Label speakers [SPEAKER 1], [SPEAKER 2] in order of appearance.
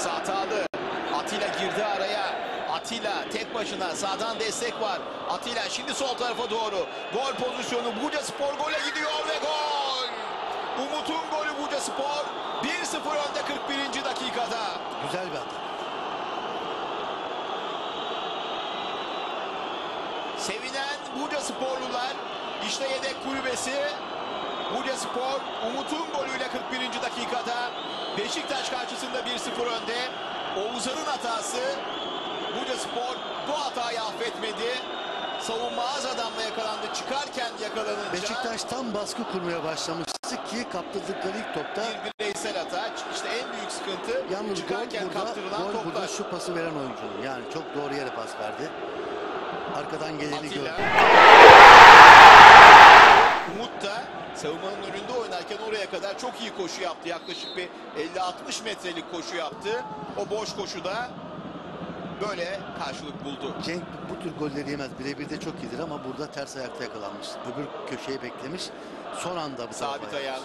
[SPEAKER 1] Satalı. Atilla girdi araya. Atilla tek başına sağdan destek var. Atilla şimdi sol tarafa doğru. Gol pozisyonu Buca Spor gole gidiyor ve gol. Umut'un golü Buca Spor. 1-0 önde 41. dakikada.
[SPEAKER 2] Güzel bir atak.
[SPEAKER 1] Sevinen Buca Sporlular işte yedek kulübesi Buca Spor Umut'un golüyle 41. dakikada Beşiktaş karşısında 1-0 önde. Oğuzhan'ın hatası Buca Spor bu hatayı affetmedi. Savunma az adamla yakalandı. Çıkarken yakalanınca
[SPEAKER 2] Beşiktaş tam baskı kurmaya başlamıştı ki kaptırdıkları ilk topta
[SPEAKER 1] bir bireysel hata. İşte en büyük sıkıntı
[SPEAKER 2] yalnız gol
[SPEAKER 1] çıkarken
[SPEAKER 2] burada,
[SPEAKER 1] kaptırılan
[SPEAKER 2] gol
[SPEAKER 1] toplar.
[SPEAKER 2] burada şu pası veren oyuncunun. Yani çok doğru yere pas verdi. Arkadan geleni gördü.
[SPEAKER 1] Oynarken oraya kadar çok iyi koşu yaptı. Yaklaşık bir 50-60 metrelik koşu yaptı. O boş koşuda böyle karşılık buldu.
[SPEAKER 2] Cenk bu tür golleri yemez. Birebir de çok iyidir ama burada ters ayakta yakalanmış. Öbür köşeyi beklemiş. Son anda bu
[SPEAKER 1] Sabit ayağın